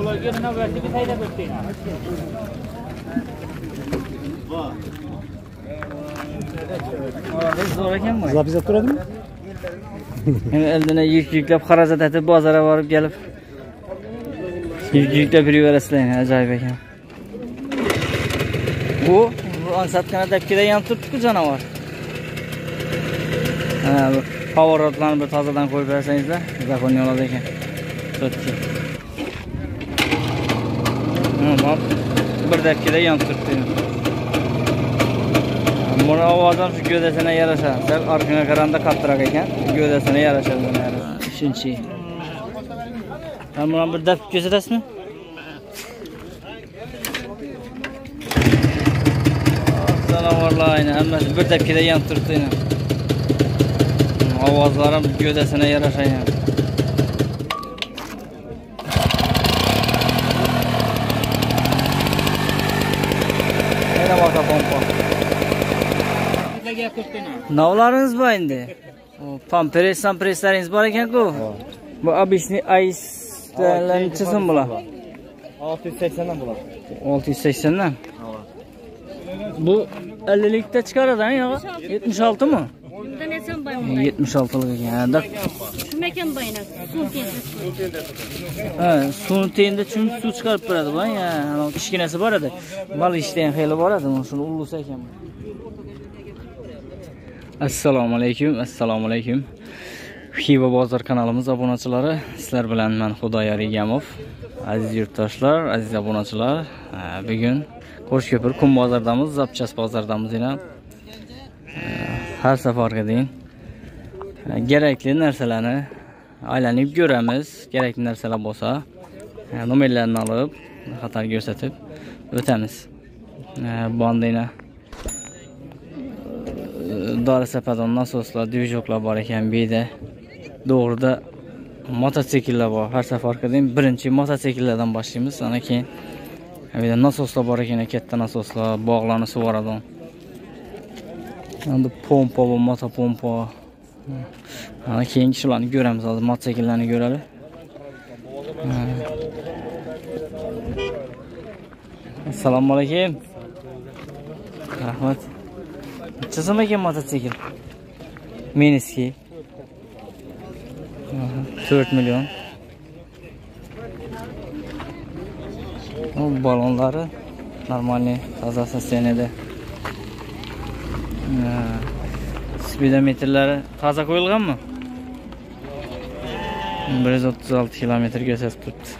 ularga navbatda bir haydab o'tdinglar zo'r ekan bu. Zapizat turadimi? Eldini yuk yuklab xarajat etib bozorga borib kelib yuk yuklab yuraverasizlar ajoyib ekan. Bu ansatgana dapkada ham turibdiku jonivor поворотlarni bir tozadan qo'yib bersangizlar zaxonni oladi ekan четкий bir dapkada yonib turibdi. Buni ovozi shu gövdasine yarasha sal orqaga qaraganda qattiqroq ekan. Gövdasine yarasha buni shuncha buni bir daf ko'rsatasizmi? Canavarlar aynen hammasi bir dapkada yonib turibdi. Aynan ovozlari ham yarasha aynan Yana boshqa pompa Navlaringiz bor endi. O Pampers, sampreslaringiz bor ekan-ku. Bu обычный ayslarning necha bular? 680 dan bo'ladi. 680 dan. Bu 50 likda chiqaradi-a, yo'q? 76 mi? Bunda ne sen bayım 76 lik ekan. Da Şu mekan bayına. Su teyze. ha, suvni teyinda chun suv chiqarib beradi bu, ya. Ana kichkinasi bor edi. Bal ishdan xeyli bor edi, shuni ullusa ekan. Assalomu alaykum assalomu alaykum. Xiva bozor kanalimiz obunachilari sizlar bilan man xudoyor egamov aziz yurtdoshlar aziz obunachilar e, bugun qo'shko'pir kun bozordamiz zapchas bozoridamiz yana e, har safargidek kerakli e, narsalarni aylanib ko'ramiz kerakli narsalar bo'lsa nomerlarni nomerlarini olib xatar ko'rsatib o'tamiz. Ha, dorisapadon nasoslar dvijoklar bor ekan bu yerda. To'g'rida mototsikllar bor har safargidek birinchi mototsikllardan boshlaymiz ana keyin. Bu yerda nasoslar bor ekan katta nasoslar bog'larni sug'oradigan endi pompa va motopompa. Ana keyin shularni ko'ramiz hozir mototsikllarni ko'rali assalomu alaykum. Rahmat. Necha so'm ekan mototsikl? Miniski. To'rt million. Balonlari нормальный toza состояниеda speedometrlari toza qo'yilganmi? Bir yuz o'ttiz olti kilometr ko'rsatib turibdi.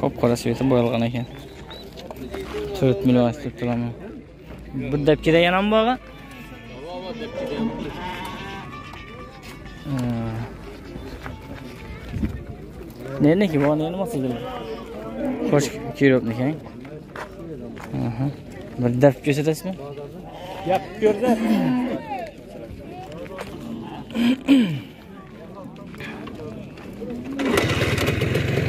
Qop qora sveti bo'yalgan ekan. To'rt million aytib turibdilar bir dapkida yana ham bormi neniki bu motosikl qo'sh kiropniki bir dap ko'rsatasizmi? Yap ko'rdi.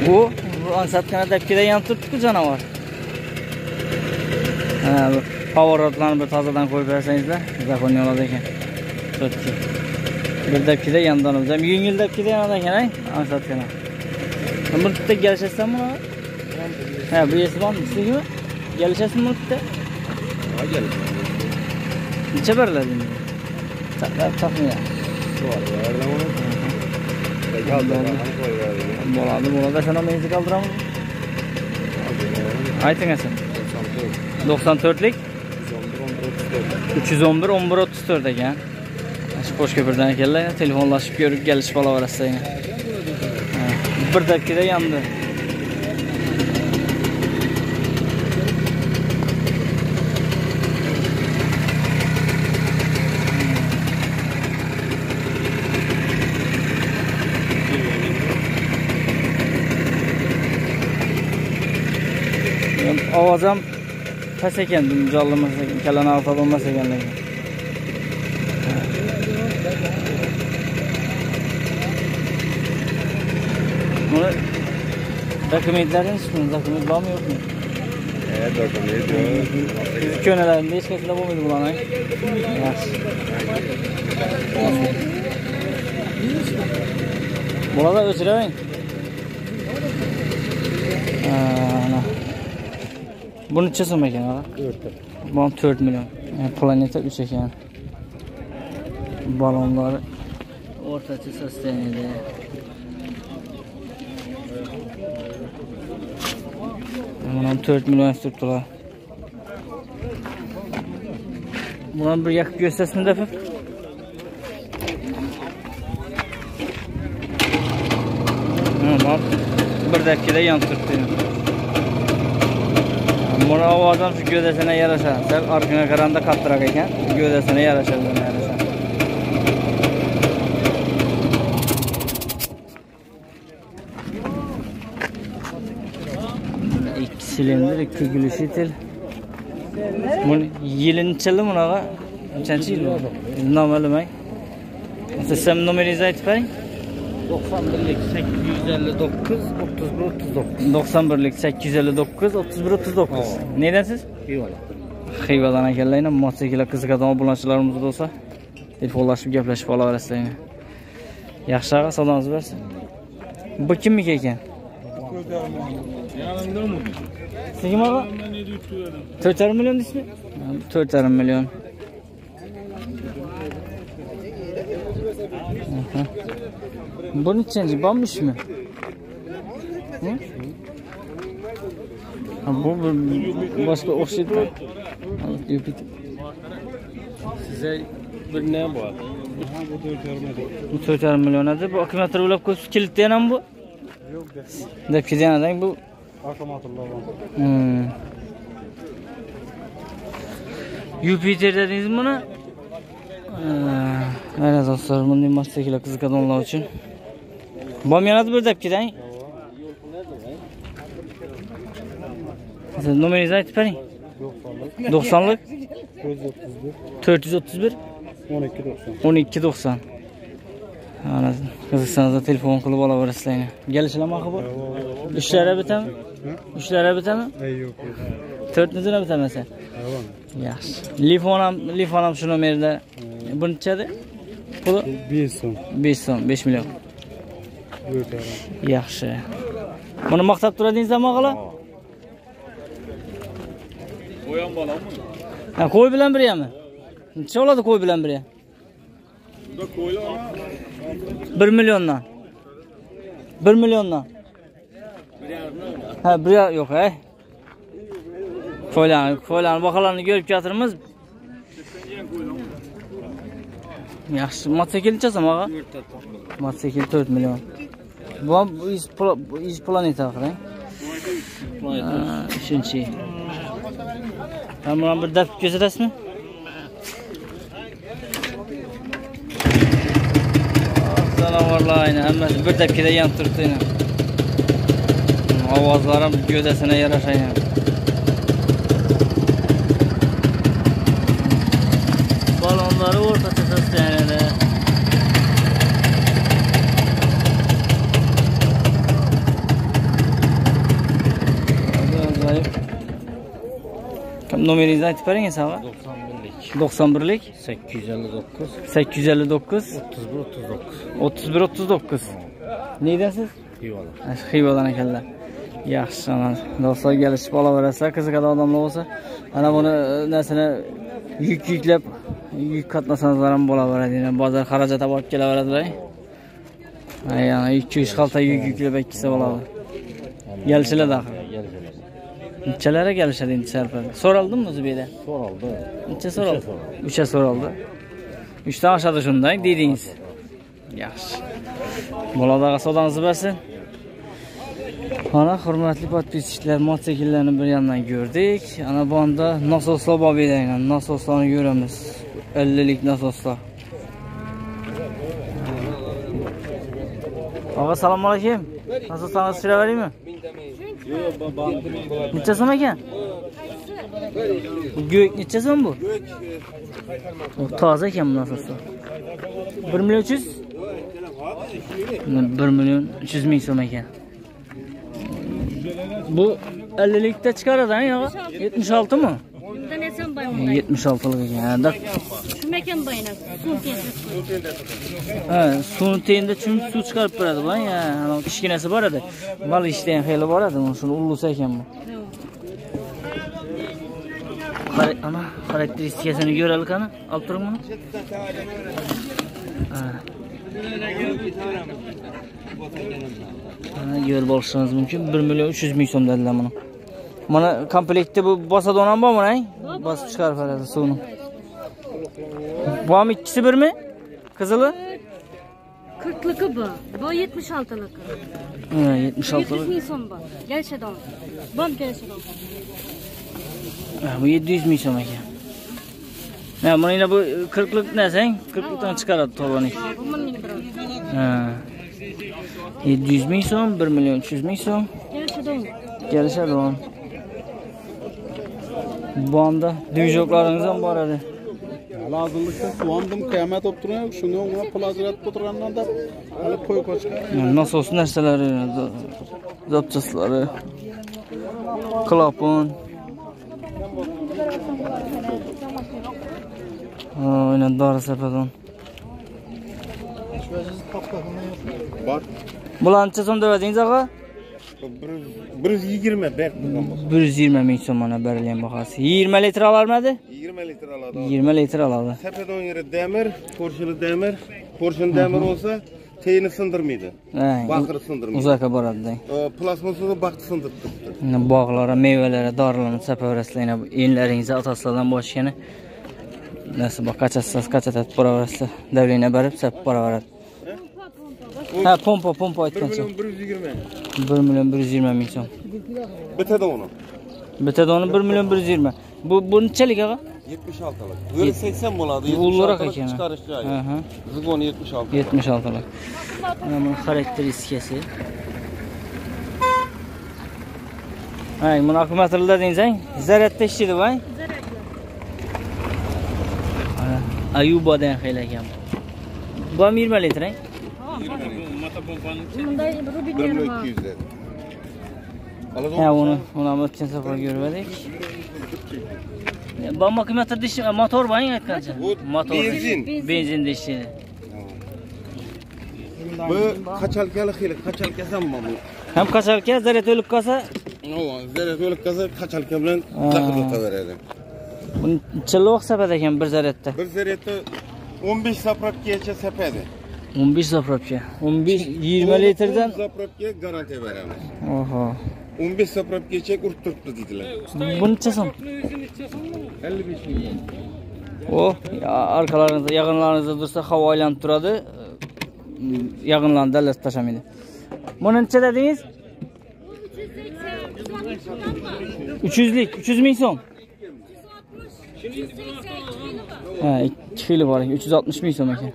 bu bu ansatgana dapkada yonib turibdiku jonivor pavorotlarni bir tozadan qo'yib bersangizlar zakonniy oladi ekan sotki bir dapkida yandan ham yengil dapkida yanada ekan ana sotgan bir bitta galishasizmi ha bu esbon siznikimi galishasizmi bitta necha beriladi endi taxminan bo'ladi bo'ladi shunaqa menga qoldiramiz ayting asa 94'lik? 311 11 34 ekan. Shu Qo'shko'pirdan ekanlar, telefonlashib ko'rib kelish bola orasida. Birdakkida yandi. کس کن جالب مسکن کلا نافا با مسکن لگن Bunu dokumentlerin üstünde dokument var mı yok mu? Evet dokument yok. Biz könelerinde hiç kesinlikle bulmadı bulanay. Yes. Buna da ötüremeyin. Ee, bunu neçə sum ekan ola? 4. Bunun 4 milyon. Yani planeta 3 ekan. Balonları ortaçı sosteniydi. Bunun 4 milyon tutdular. Bunun bir yakıp göstersin de efendim. Bunlar bir dakikada yan tutdu. Buna o adam şu gövdesine yaraşar. Sen arkına karanda kattırak iken gövdesine yaraşar buna yaraşar. İki silindir, iki gülüş itil. Bunun yılınçılı mı nağa? Çençi yıl mı? Nam ölümeyin. Sistem numarayı. 91lik 859 31 39 91lik 859 31 39 nedansiz xivadan xivadan ekanlarni qiziqadigan obunachilarimiz bo'lsa telefonlashib gaplashib olaverasizlarni yaxshi aqa savdongiz bersin bu kimniki ekan? Sizniki aqa to'rt yarim million deysizmi? To'rt yarim million. Bunun için banmış mı? Ha, bu, bu başka okşaydı mı? Size bir ne bu? Bu 4 milyonadır. Bu akımatları bulup koyup kilitleyen mi bu? Yok de. Dep gidiyen adam bu. Akımatullah. Hmm. Jupiter dediniz bunu? Ee, evet dostlar bunu Master'dakiler kızık adamlar için. Yanada bir deb ketang. Siz nomeringizni aytib bering. 90lik 431 12 90. 12 90. Ana qiziqsangiz telefon qilib olaverasizlar. Kelishlar maqul bu. Ishlari bitami? Ishlari bitami? Ey yok. To'rtnisini bitamasa. Tamam. Yaxshi. Lifon ham, lifon ham shu nomerda. Bu nechada? Puli Bir son. 5 so'm, 5 million. Yaxshi. Buni maqtab turadingizmi og'alar? Koyan balam mı? Ha, qo'y bilan birgami? Necha oladi qo'y bilan koyla 1 milliondan. 1 milliondan. Ha, bir yo'q, ay. Qo'ylarni, qo'ylarni baholarni ko'rib keltiramiz. Yaxshi, mototsikl necha so'm og'a? Mototsikl 4 million. Bu ham iz pla- iz planeta qarang. Ha, Shuncha. Hamma bir dab ko'rsatasizmi? Canavarlar ayni hammasi bir dakikada yanib turibdi. Ovozlari ham gövdəsine yarasha ayni. Balonları o'rtacha sosteniyada. Ajoyib. Kim nomeringizni aytib bering sava? 91'lik 91lik 859 859 31 39. 31 39. Neydensiz? Eyvallah. Xivadan ekanlar. Yaxshi, ana do'stlar kelishib olaverasizlar, qiziqadigan odamlar bo'lsa, ana buni e, narsani yuk yuklab yuk qatnasanizlar ham bo'laveradi. Yani bozor xarajat olib kelaveradilar. Ana 200 xalta yuk yuklab ikkisi bo'ladi. Kelishlar axir. İlçelere gelmişler indi serper. Soraldın mı Zübeyde? Soraldı. İlçe soral. Üçe soraldı. Üçe soraldı. Üçte aşağı şunday dediniz. Yaxshi. Molada qasodamiz bilsin. Mana hurmatli podpischilar, motsikillarni bir yandan ko'rdik. Ana bu onda nososlar bor degan. Nososlarni ko'ramiz. 50 lik nososlar. Og'a, assalomu alaykum. Nososlarni sira veraymi? Necha so'm ekan? Gök necha so'm bu? Toza ekan bu nasoslar. 1 million 300? 1 million 300 ming so'm ekan. Bu 50'likte çıkardı ha ya. 76 mı? Bunda ne sen bay bunda? 76'lık ekan. Da Şu mekan bayına. Son tiyatro. ha suvni tenda chunki suv chiqarib turadi bu kichkinasi bor edi mal ishda ham xeli bor edi mana shuni ullusi ekan bu ana xarakteristikasini ko'raylik qani olib turing buni Ha. Mana ko'rib olishingiz mumkin 1 million 300 ming so'm dedilar buni mana komplektda bu bosadon ham bormi basıp çıkar herhalde suyunu. Bu ham ikisi bir mi? Kızılı? 40'lıkı bu. Bu 76'lıkı. He, 76 700 lık. ming so'm bu. Galshadon. Bom galshadon. Ha, bu 700 ming so'm ekan. Ya buni bu 40lik nasang, 40likdan chiqaradi tovoni. Ha. 700 ming so'm, 1 million 300 ming so'm. Galshadon. Galshadon. Bu anda duyacaklarınızdan var hadi. Hala hazırlıkta suandım kıyamet opturuyor. Şunu ona plazirat oturanlar da hani alıp koyu koç. Nasıl olsun derseler zapçasları. Klapon. Aynen darı sepedon. Var. Bulançı son dövdüğünüz ağa? Bir, bir yüz yigirme ber. 120 ming so'm mana berilgan bahasi. 20 litr olarmadi? 20 litre aladı. 20 litr oladi. Tepeden yeri demir, porşulu demir. Porşun demir olsa teyini sındırmaydı. Ha, Bakırı sındırmaydı. uzoqqa boradi. Ee, plasması da baktı sındırdı. Mana bog'lara, mevalara, dorilarni sapaverasizlar. Enlaringizni otasilardan boshqani. Nasib qachasiz qacha tatib boraverasizlar. Davlina berib sapib boraveradi. Ha, pompa, pompa 1 aytgancha. milyon 120. 1 million 120 ming so'm. Bitedi onu. Bitadi uni 1 million 120. Bu bu neçalik og'a? 76 alık. Böyle 80 boladı. Bu ullorak 76 ekan. Çıkarış Ha, cayı. ha. Zıgonu 76. 76 lik. Mana buni xarakteristikasi. Hay, buni akkumulyatorlar deysang, zaryadda ishlaydi voy. Mana Ayubadan xeylagan. Bu ham 20 litr, eh? Bunday dedi. Ya onu ona o'tgan safar ko'rmadik. Bomba qiymatda deyish motor bo'ling aytgancha. Motor benzin, benzin deyishdi. Bu qachalkali xili, qachalkasi ham bor. Ham qachalka zaryad o'lib qolsa, zaryad o'lib qolsa qachalka bilan taqirib qolaveradi. Buni chilloq sapadi ekan bir zaryadda. Bir zaryadda 15 sapratgacha sapadi. 15 zapravka. 15 20 litrdan. 10 zaprapkiye garanti veremiz. Oho. 15 zaprapkiyeçe kurtturttu dediler. Bu necha so'm? 55 milyon. O, ya- arqalaringizda, yaqinlaringizda dursa havo aylanib turadi. Yaqinlarni dallasib tashlamaydi. Buni necha dedingiz? 300 lik, 300 ming so'm. Ha, 2 xili bor ekan, 360 ming so'm ekan.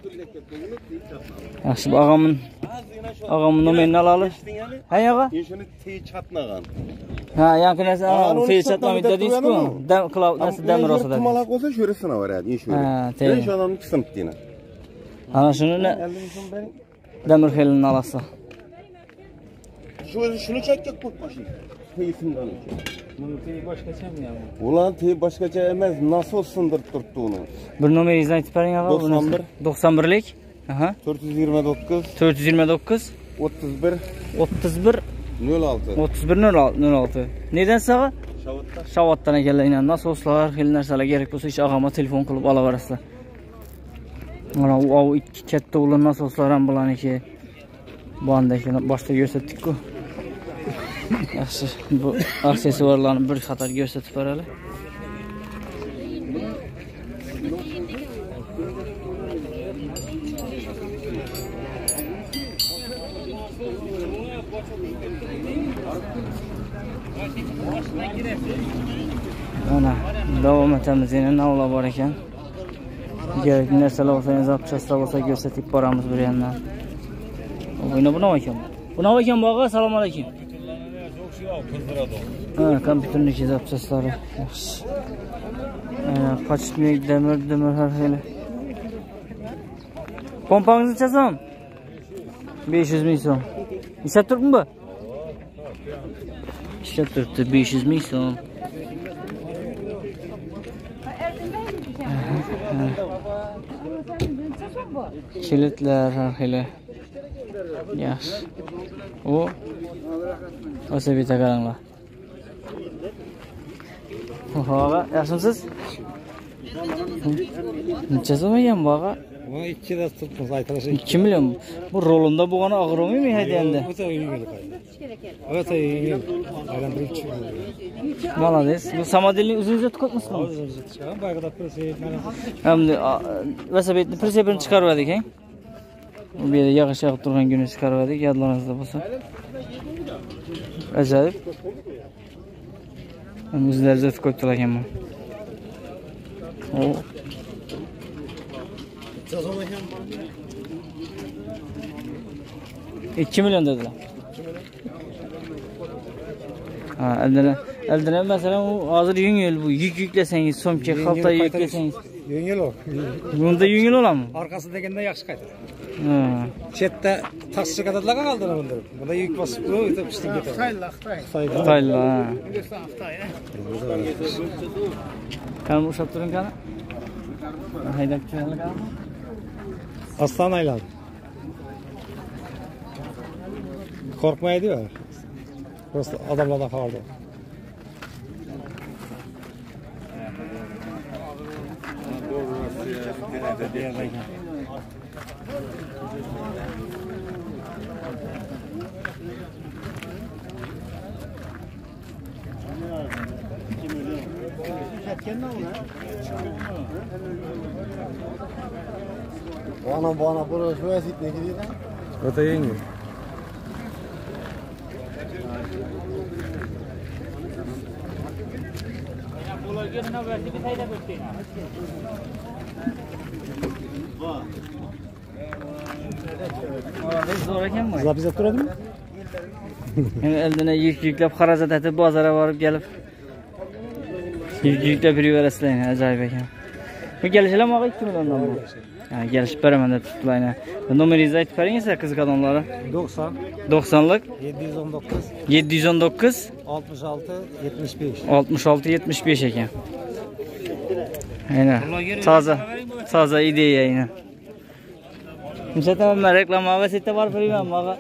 Yaxşı, bu ağamın ağamından məndən alalım. Hə, ağa? İnşini teyi çatmağan. Ha, yəni nəsə ağa teyi çatmam dediniz ki, dəm klav nəsə dəmir olsa da. Malaq olsa şürəsinə var yəni inşini. Ha, teyi. İnşi adamın qısım deyinə. Ha, şunu nə? Dəmir xeylindən alasa. Şunu şunu çəkdik bu başını. Teyisindən. Bunun teyi başkaça mı yani? Ulan teyi başkaça emez. Nasıl sındırttırttı onu? Bir numarayı izleyin tiperin ya. 91. 91'lik. Aha. 429 429 31 31 06. 31 06. Nedan sag'a? Şavutda. Shavatdan ekanlar. Ina nasoslar, xil narsalar kerak bo'lsa, ish og'ama telefon qilib olaverasizlar. Mana u ikki katta ular nasoslar ham bularniki. Bu boshda ko'rsatdik-ku. Yaxshi, bu aksessuarlarni bir qator ko'rsatib beraylik. Mana davom etamiz yana navlar bor ekan. Kerakli narsalar bo'lsa, zapchastlar bo'lsa ko'rsatib boramiz bir yandan. Buni bu ekan? Bu ekan bu og'a? Assalomu alaykum. Ha, kompyuterniki zapchastlari. Yaxshi. почтник demir, demir har xili Pompangiz necha so'm? 500 ming so'm. Ishlab turibmi bu? Ishlab turibdi 500 ming so'm. Kilitlar har xili. Yaxshi. U o'sa bitta qaranglar. Og'a yaxshimisiz? Necha so'm ekan bu og'a Buna 2 lira tutmuş arkadaşlar. 2 milyon mu? Bu rolunda bu ona ağır olmuyor mu hediyende? Bu da iyi gelir Evet iyi gelir. Aynen bir üç gelir. Valla deyiz. Bu samadilini uzun uzun tutmuş mu? Uzun uzun çıkar. Bayağı da pırseyi ben Hem de vesabetini pırseyi birini çıkarıverdik he? Bu bir yerde yağış yağıp durgan günü çıkarıverdik. Yadlarınızda bulsa. Acayip. Hem uzun uzun tutmuş mu? Oh. 2 milyon dediler. 2. Ha, elden elden mesela o hazır yüngül bu yük yükleseniz, somke halta yükleseniz. Yüngül ol. Bunda yüngül olan mı? Arkası degende yaxşı qaytar. Ha. Çetdə taş çıkartdılar qaldı bunda. Bunda yük basıp durur, ötüb üstün getir. Xitayla, Xitay. Xitayla. Xitayla. Kan uşaq durun kana. Haydaq çıxanlar kana. Aslan aylan. Korkmaya diyor. Burası adamlardan kaldı. Kim ölüyor? Kim ölüyor? Ne gidiyor lan? Öte yengil. zo'r ekan bu Kızlar bize duradı mı? Endi eldine yuk yuklab xarajat aytib bozorga borib kelib yuk yuklab yuraverasizlar ajoyib ekan kelishinglar moga ikki milliondan kelishib beraman deb turibdilar nomeringizni aytib bering esa qiziq adamlari to'qson to'qsonlik yetti yuz o'n to'qqiz yetti yuz o'n to'qqiz oltmish olti yetmish besh oltmish olti yetmish besh ekan aynan toza toza ideya aynan Müşetem ben reklama ve sette var prima maga.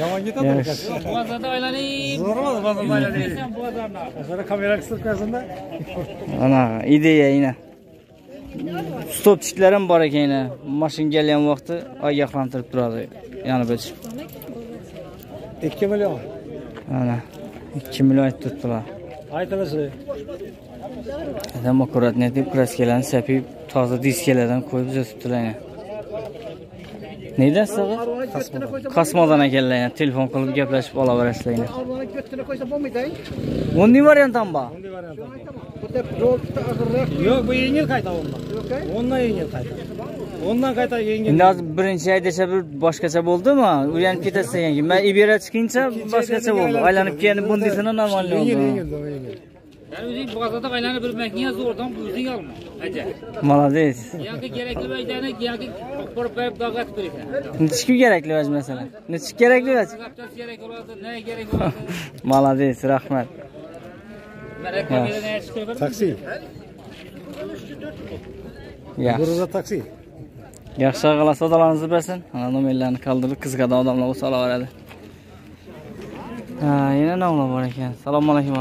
Yaman git adam. Boğazda oynanayım. Zor olmadı boğazda oynanayım. Boğazda. Sonra kamera kısıp karşısında. Ana ideya yine. Stopchiklari ham bor ekan aynan mashina kelgan vaqti ogohlantirib turadi. Yonib o'tishib 2 milyon. ana ikki million aytib turibdilar. Aytılışı. Adam akkuratni deb kraskalarni sepib toza diskalardan qo'yib uzatibdilar. Neydan sizga qasmodan. Ekanlar telefon qilib gaplashib olaverasizlar aynan Bana götüne koysa bo'lmaydi. o'nday variant ham bor Deb rolda og'irroq. Yok bu yengil kayta ondan. Ondan yengil kayta. Ondan kayta yengil. endi hozir birinchi haydasha bir boshqacha bo'ldimi uylanib ketasiz keyin man ibera chiqquncha boshqacha bo'ldi aylanib keldi bundisini normalniy Yengil yengil. Yani o'zing bozorda aylanib yurmak niye zo'rdan o'zing olma. Aja. молодец kerakli joydan yoki borib qo'yib dog'at berasan. nechki kerakli vaj masalan nechki kerakli vaj kerak bo'ladi, ne kerak bo'ladi. молодец rahmat Men reklamadan aytib qo'yib Taksi. yaxshi Burada taksi. yaxshi ag'alar savdolarinizni bersin ana nomerlarni qoldirib qiziqadi odamlar bo'lsa olaveradi ha yana nomlar bor ekan assalomu alaykum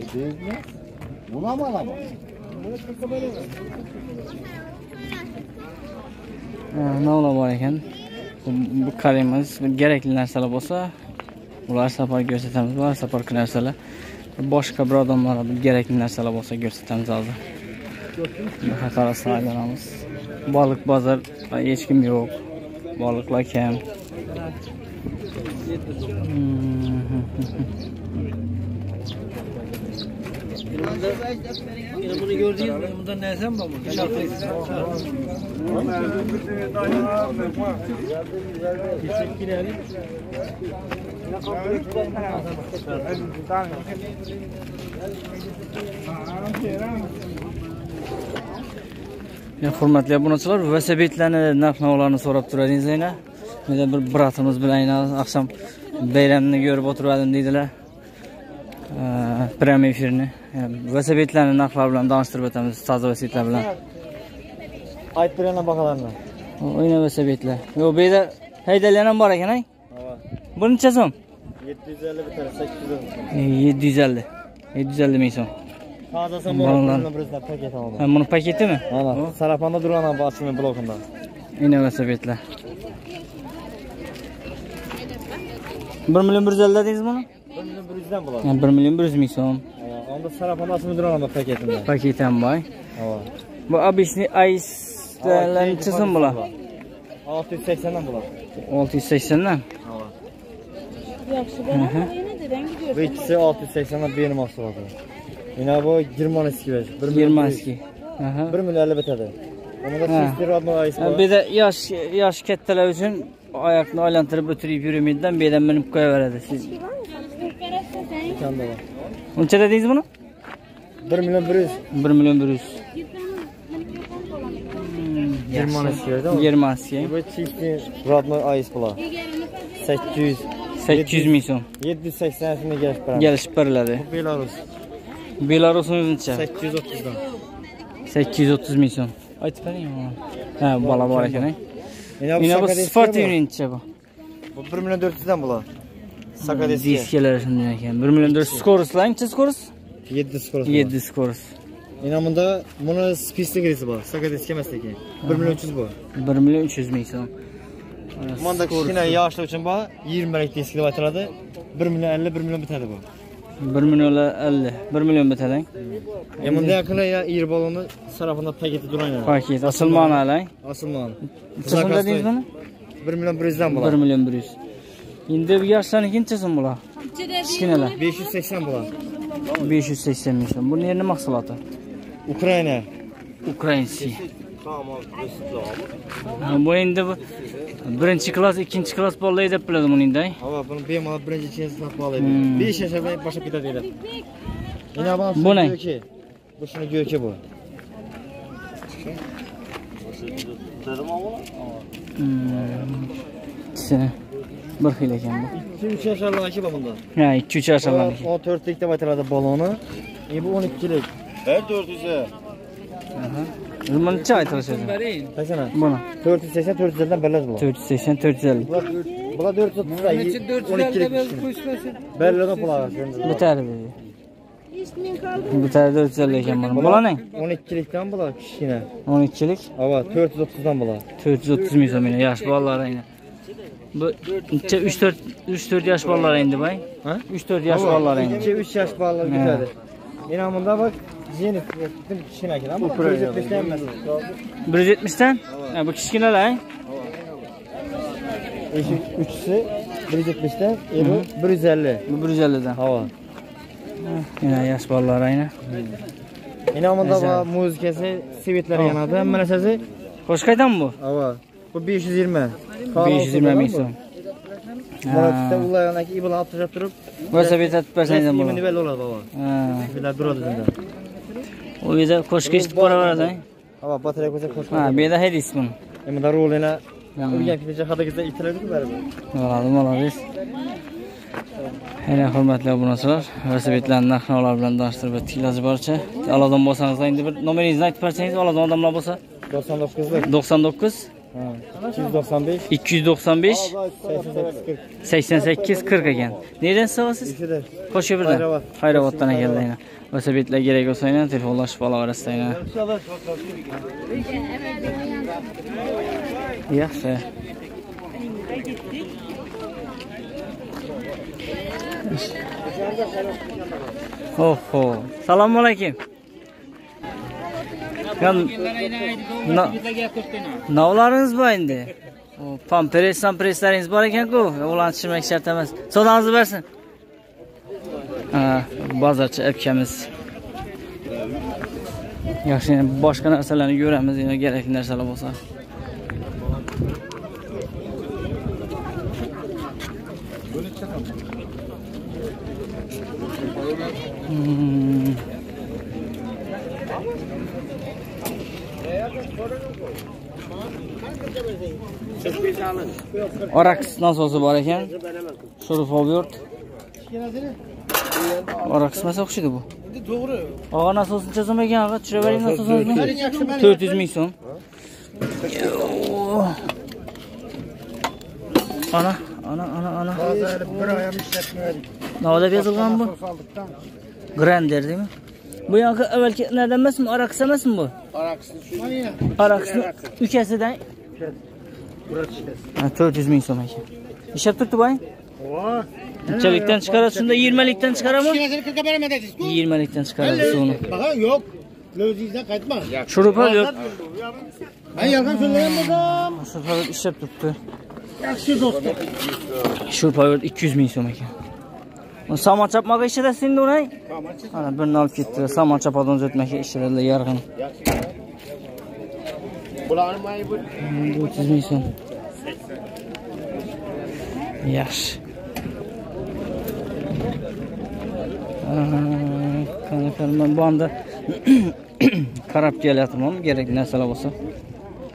ağa. Ha, Buna mı alamaz? ha, bor ekan bu qaraymiz kerakli narsalar bo'lsa ular safar ko'rsatamiz ular safar narsalar. Boshqa bir odamlar kerakli narsalar bo'lsa ko'rsatamiz hozir bunaqa qarasdan aylanamiz. Baliq bozor hech kim yo'q. Baliqlar kam. Benim bunu gördünüz mü? Bundan ne sen babam? Şarkıyı Küçük girelim. hurmatli obunachilar velosipedlarni narx navolarni so'rab turadingiz yana bir bratimiz bilan aksham bayramni ko'rib o'tirgandim deydilar Prem efirni. Velosipedlarni narxlari bilan tanishtirib o'tamiz, toza velosipedlar bilan. Aytib beraman baqalarini. O'yna velosipedlar. Yo, bu yerda haydalgan ham bor ekan? Bu necha so'm? 750 bitar, 800. 750. 750 ming so'm. Tozasi Bolalar. bor, bizdan paket oldim. Ha, buni paketimi? Mana, Sarafonda turgan asli blokunda. Yine velosipedlar. 1 million 150 dedingiz buni? 1 million 100 dan bo'ladi. 1 million 100 ming so'm. Onda Sarafonda asli turgan bu paketinde. Paket ham bor. Bu обычный ice'lar necha so'm bular? 680 dan bo'ladi. 680 dan. Hava. Bu ikisi 680 dan benim mahsulotı. Yine bu Germanski ver. 1 Germanskiy. Aha. 1 million 50 bitadi. Bu yerda yosh yosh kattalar uchun oyoqni aylantirib o'tirib yurmaydidan bu yerdan minib qo'yaveradi. Siz Kanda var. uncha dedingiz buni? 1 million 100. 1 million 100. Germanski verdi ama. Germanskiy. Bu çifti Radno ayıs bula. 800. 800 ming so'm. 780 şimdi gelip beraber. Kelishib beriladi. Bu Belarus. Belarusning o'zincha 830 dan. 830 ming so'm. Aytib bering. Ha, bola bor ekan. Yine bu Yine bu bu? Bu 1 million 400 dan bula. Sakadesiga. Diskalar shunday ekan. 1 million dollar skorost langchi skorost? 7 skorost. 7 skorost. Yana bunda buni spesliklisi bor. Sakadeska emas lekin. 1 million 300 bor. 1 million 300 ming so'm. Bunda kichkina yoshlar uchun bor. 20 mark disk deb ataladi. 1 million 50, 1 million bitadi bu. 1 million 50, 1 million bitadi. E bunda yakında ya ir balonu tarafında paketi duran. Paket asıl manalı. Asıl manalı. Çapında dediniz bana? 1 milyon 100'den bulan. 1 milyon 100. Endi bu yoshlarniki necha so'm bular? Kichkinalar 580 bular. 580 ming so'm. Bu yerni mahsuloti? Ukrayna. Ukrainskiy. Ha, Bu endi bu birinchi klass, ikkinchi klass bolalar deb biladi buni endi. ay. Hava bunu bemalol birinchi chinsi sınıf bağlaydı. Hmm. 5 yaşa ben başa bitadi dedi. Yine bana Bu ne? Bu şunu göki bu. Hmm. bir xil ekan bu ikki uch yasharlarniki bunda ha ikki uch yasharlarniki o'n to'rtlik deb aytiladi boloni e bu o'n ikkilik ha to'rt yuz nimancha aytilishadi qanchani buni to'rt yuz sakson to'rt yuz ellikdan birlashib bo'ladi to'rt yuz sakson to'rt yuz ellik bular to'rt yuz o'ttiz o'n ikkilik birlini qulog'i bitadi bitta to'rt yuz ellik ekan buni bolaning o'n ikkilikdan bo'ladi kichkina o'n ikkilik ava to'rt yuz o'ttizdan bo'ladi to'rt ming so'm yaxshi bolalar Bu necha 3-4 3-4 yosh bolalar endi bu. Ha? 3-4 yosh bolalar endi. 2-3 yaş bağlı bitadi. Yine bunda bak Zenit ettim kişine ki ama 175'ten emez. 170 dan? Ha, bu kichkinalar. ay. Eşi üçüsü 175'ten, evi 150. Bu 150 dan. Hava. Yana yosh bolalar ayni. Yine bunda Güzel. var muzikası, sivitler yanadı. Hem menesesi Qo'sh qaydan bu? hava. Bu 520. 520 ming so'm. Muratda ular anaki ibla olib tashlab turib. Vasabet atib bersangiz ham bo'ladi. Nima bo'ladi baba? Ha. Bular bir odamda. U yerda qo'shkechlik bo'laveradi. Ha, batareya ko'cha qo'shma. Ha, bu yerda haydaysiz buni. Nima darvoqlar Urgan picha hadagizda itiladi-ku baribir. Bo'ladi, молодец. Hayran hurmatli obunachilar, velosipedlarni narx-navlar bilan tanishtirib o'tdik iloji boricha. Alodon bo'lsangiz, endi bir nomeringizni aytib bersangiz, alodon odamlar bo'lsa. 99 99 295 295 88 40. 88 40 ekan. Nereden siz? İkide. Qo'sha birdan. Hayrabat. Hayrabatdan ekanlar yana. Velosipedlar kerak bo'lsa yana telefonlashib olaverasizlar yana. Yaxshi. Oho. Assalomu alaykum. Navlaringiz bor endi. O pampres, sampreslaringiz bor ekan-ku. Ularni tushirmak shart emas. Sodang'izni bersin. Ha, bozorchi akamiz. Yaxshi, boshqa narsalarni ko'ramiz, yana kerakli narsalar bo'lsa. Hmm. Orax nasosi bor ekan. Shurufoburt. Orax masa o'xshaydi bu. To'g'ri. Og'a nasos necha so'm ekan og'a? Tushirib bering nasosimizni. 400 ming so'm. Ana, ana, ana, ana. Bir oyam ishlatmadik. Navada yozilgan bu? Grander deymi? Bu yoqi avvalgi nadan emasmi? Arax emasmi bu? Araksın. Ülkesi de? Ha, 400 bin somak. İş yaptık Dubai. Oha. Çelikten çıkarar şunu da 20'likten çıkarar mı? 20'likten çıkarar onu. Bak yok. Lözizden kaçma. Şurupa yok. Ben yalan söyleyemem. Şurupa iş yaptık. Yakşı dostum. Şurupa 200 bin somak. Somon chopmoq ishida singdi uni? Ana birini olib ketdi. Somon chopadan uzatmoq ishida yarg'in. Bularni may bu 30 ming so'm. Yaxshi. Qanaqa banda qarab kelyapman, kerak narsalar bo'lsa.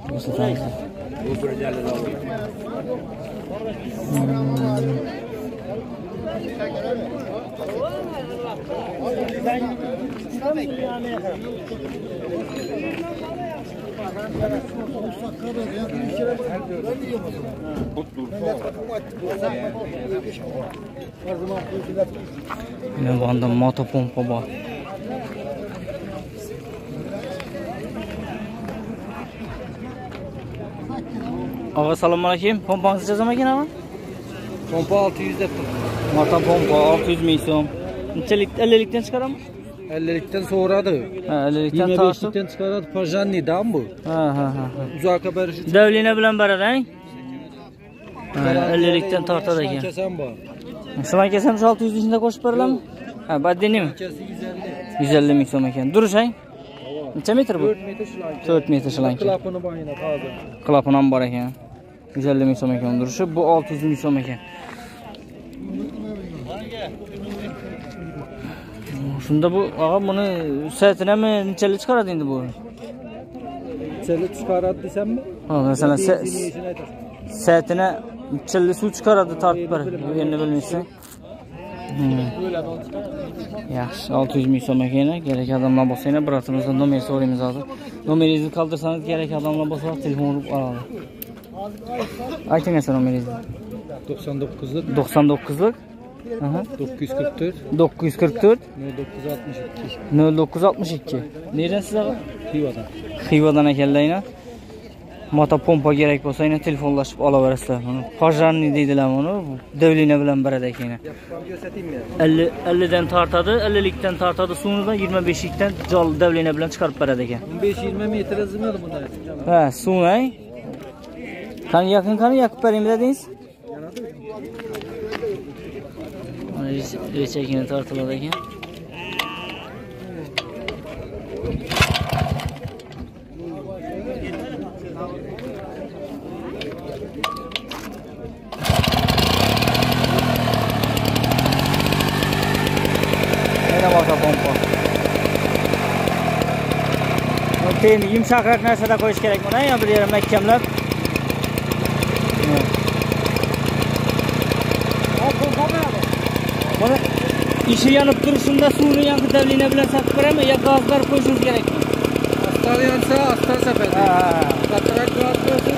Ko'rsatamiz. Bu bir jalil. Ben İslam'ın yani. Yine Van'da moto pompa var. Ağa salomun aleyküm. Pompanızı cezama gene mi? Pompa 600 deptim. Moto pompa 600 ming so'm. Nechalik 50 likdan chiqaradimi? 50 likdan so'radi. Ha, 50 likdan 25 tortib. likdan chiqaradi. Bu. Ha, ha, ha. Uzoqqa berish uchun Davlina bilan beradi, ha? Ha, 50 likdan tortadi ekan. kasam bor. Shimay kesam 600 ichida qo'shib beriladimi? Ha, baddinimi? Kechasi 150. 150 ming so'm ekan. Durish, ha? Necha metr bu? 4 metr shlanka. 4 metr shlanka. Klapini bo'yina toza. Klapon ham bor ekan. 150 ming so'm ekan durishi. Bu 600 ming so'm ekan. Shunda bu og'a buni saytinami nechalik chiqaradi endi bu? Cheli chiqaradi desammi? Ha, masalan, saytini chilli suv chiqaradi tortib bir. Endi bilmaysan. Yaxshi, 600 ming so'm ekan. Kerak odamlar bo'lsa yana biratimizdan nomer so'raymiz hozir. Nomeringizni qoldirsangiz kerak odamlar bo'lsa telefon urib oladi. Ayting esa nomeringizni. 99 lik 99 lik Aha. 944 944 0962 0962. Nereden siz ağa? Xivadan. Xivadan ekanlar Moto pompa kerak bo'lsa, yana telefonlashib olaverasizlar. Buni pожарный deydilar buni. Davlina bilan beradi ekan. 50 50 dan tortadi, 50 likdan tortadi suvnidan 25 likdan jol davlina bilan chiqarib beradi ekan. 15-20 metr izimadi bunda. Ha, suvni. Qani yaqin qani yoqib beringmi dedingiz? Mana rechakini tortiladi ekan. Mana moto pompa. Teyni yumshoqroq narsada qo'yish kerak buni, ya bir yeri mahkamlab. Buni ishi yonib turishunda suvni yangi davlina bilan saqib berami yo gazlar qo'yishimiz kerakmi? Astar yansa, astar sapadi. Kattaroq gaz qo'ysa,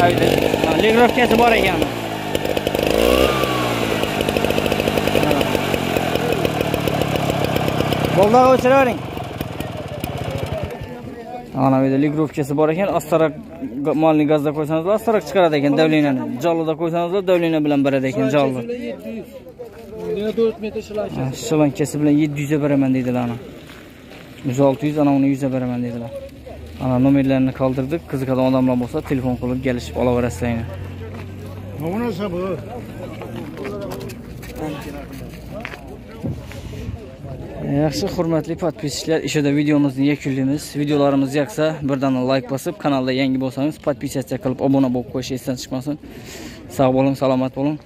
Haydi. Ligrovkasi bor ekan. Bo'ldi o'chiravering. Ana bu yerda ligrovkasi bor ekan, astaroq molni gazda qo'ysangiz, astaroq chiqaradi ekan davlinani. Jolida qo'ysangiz, davlina bilan beradi ekan jolni. 700. Bunda 4 metr shlanka. Shalankasi bilan 700 ga beraman deydilar ana. 100 ana uni 100 ga beraman deydilar. Ana nomerlarini qoldirdik. Qiziqadigan odamlar bo'lsa, telefon qilib kelishib olaverasizlar. Nima narsa bu? Yaxshi, hurmatli podpischilar, ishida videomizni yakunlaymiz. Videolarimiz yoqsa, birdan like bosib, kanalda yangi bo'lsangiz, podpisatsiya qilib, obuna bo'lib qo'yish esdan chiqmasin. Sog' bo'ling, salomat bo'ling.